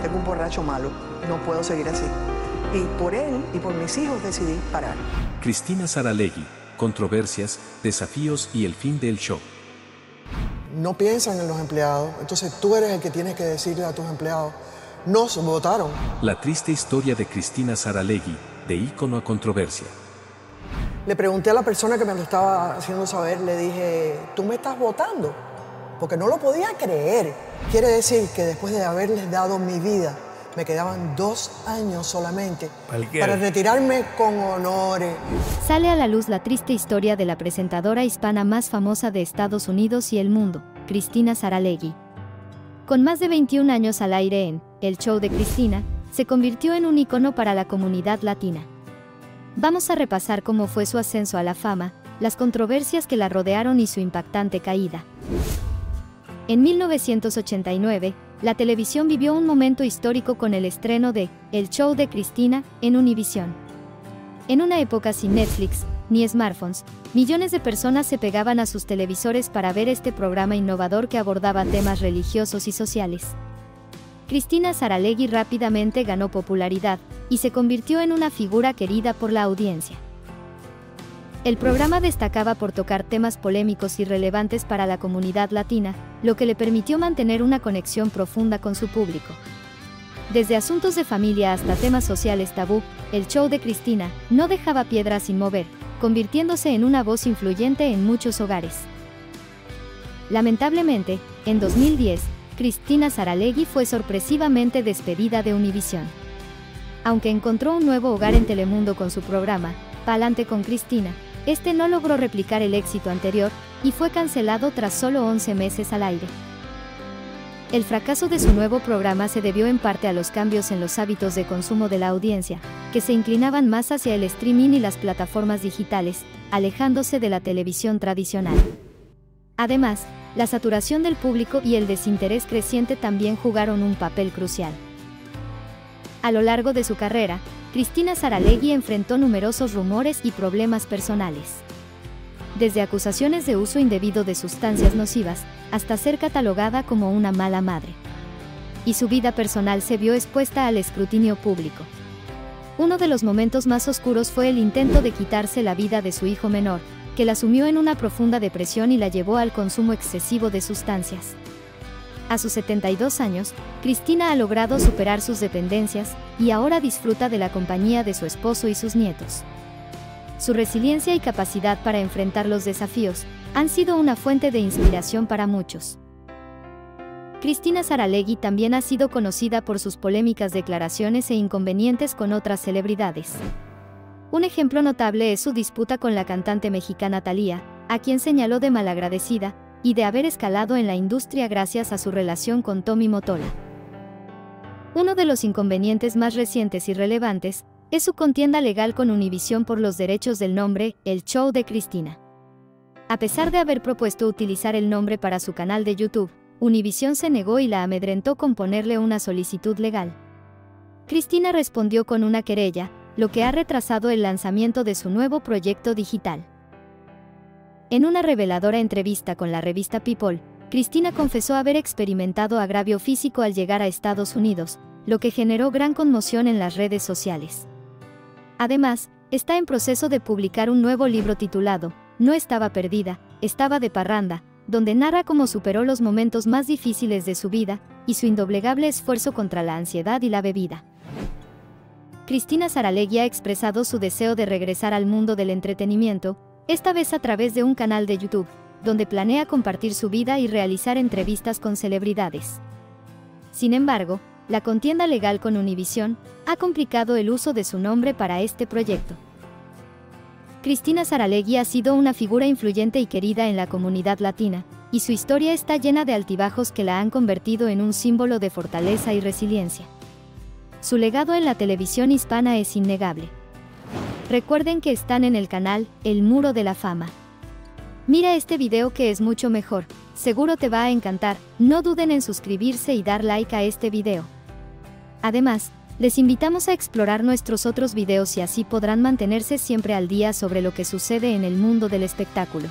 tengo un borracho malo, no puedo seguir así. Y por él y por mis hijos decidí parar. Cristina Saralegui, controversias, desafíos y el fin del show. No piensan en los empleados, entonces tú eres el que tienes que decirle a tus empleados, nos votaron. La triste historia de Cristina Saralegui, de ícono a controversia. Le pregunté a la persona que me lo estaba haciendo saber, le dije, ¿tú me estás votando? Porque no lo podía creer. Quiere decir que después de haberles dado mi vida, me quedaban dos años solamente para retirarme con honores. Sale a la luz la triste historia de la presentadora hispana más famosa de Estados Unidos y el mundo, Cristina Saralegui. Con más de 21 años al aire en El Show de Cristina, se convirtió en un icono para la comunidad latina. Vamos a repasar cómo fue su ascenso a la fama, las controversias que la rodearon y su impactante caída. En 1989, la televisión vivió un momento histórico con el estreno de El Show de Cristina en Univision. En una época sin Netflix, ni smartphones, millones de personas se pegaban a sus televisores para ver este programa innovador que abordaba temas religiosos y sociales. Cristina Saralegui rápidamente ganó popularidad y se convirtió en una figura querida por la audiencia. El programa destacaba por tocar temas polémicos y relevantes para la comunidad latina, lo que le permitió mantener una conexión profunda con su público. Desde asuntos de familia hasta temas sociales tabú, el show de Cristina no dejaba piedra sin mover, convirtiéndose en una voz influyente en muchos hogares. Lamentablemente, en 2010, Cristina Saralegui fue sorpresivamente despedida de Univision. Aunque encontró un nuevo hogar en Telemundo con su programa, Palante con Cristina, este no logró replicar el éxito anterior y fue cancelado tras solo 11 meses al aire. El fracaso de su nuevo programa se debió en parte a los cambios en los hábitos de consumo de la audiencia, que se inclinaban más hacia el streaming y las plataformas digitales, alejándose de la televisión tradicional. Además, la saturación del público y el desinterés creciente también jugaron un papel crucial. A lo largo de su carrera, Cristina Saralegui enfrentó numerosos rumores y problemas personales. Desde acusaciones de uso indebido de sustancias nocivas, hasta ser catalogada como una mala madre. Y su vida personal se vio expuesta al escrutinio público. Uno de los momentos más oscuros fue el intento de quitarse la vida de su hijo menor, que la sumió en una profunda depresión y la llevó al consumo excesivo de sustancias. A sus 72 años, Cristina ha logrado superar sus dependencias y ahora disfruta de la compañía de su esposo y sus nietos. Su resiliencia y capacidad para enfrentar los desafíos han sido una fuente de inspiración para muchos. Cristina Saralegui también ha sido conocida por sus polémicas declaraciones e inconvenientes con otras celebridades. Un ejemplo notable es su disputa con la cantante mexicana Thalía, a quien señaló de malagradecida, y de haber escalado en la industria gracias a su relación con Tommy Motola. Uno de los inconvenientes más recientes y relevantes es su contienda legal con Univision por los derechos del nombre El Show de Cristina. A pesar de haber propuesto utilizar el nombre para su canal de YouTube, Univision se negó y la amedrentó con ponerle una solicitud legal. Cristina respondió con una querella, lo que ha retrasado el lanzamiento de su nuevo proyecto digital. En una reveladora entrevista con la revista People, Cristina confesó haber experimentado agravio físico al llegar a Estados Unidos, lo que generó gran conmoción en las redes sociales. Además, está en proceso de publicar un nuevo libro titulado No estaba perdida, estaba de parranda, donde narra cómo superó los momentos más difíciles de su vida y su indoblegable esfuerzo contra la ansiedad y la bebida. Cristina Saralegui ha expresado su deseo de regresar al mundo del entretenimiento, esta vez a través de un canal de YouTube, donde planea compartir su vida y realizar entrevistas con celebridades. Sin embargo, la contienda legal con Univision ha complicado el uso de su nombre para este proyecto. Cristina Saralegui ha sido una figura influyente y querida en la comunidad latina, y su historia está llena de altibajos que la han convertido en un símbolo de fortaleza y resiliencia. Su legado en la televisión hispana es innegable. Recuerden que están en el canal El Muro de la Fama. Mira este video que es mucho mejor, seguro te va a encantar, no duden en suscribirse y dar like a este video. Además, les invitamos a explorar nuestros otros videos y así podrán mantenerse siempre al día sobre lo que sucede en el mundo del espectáculo.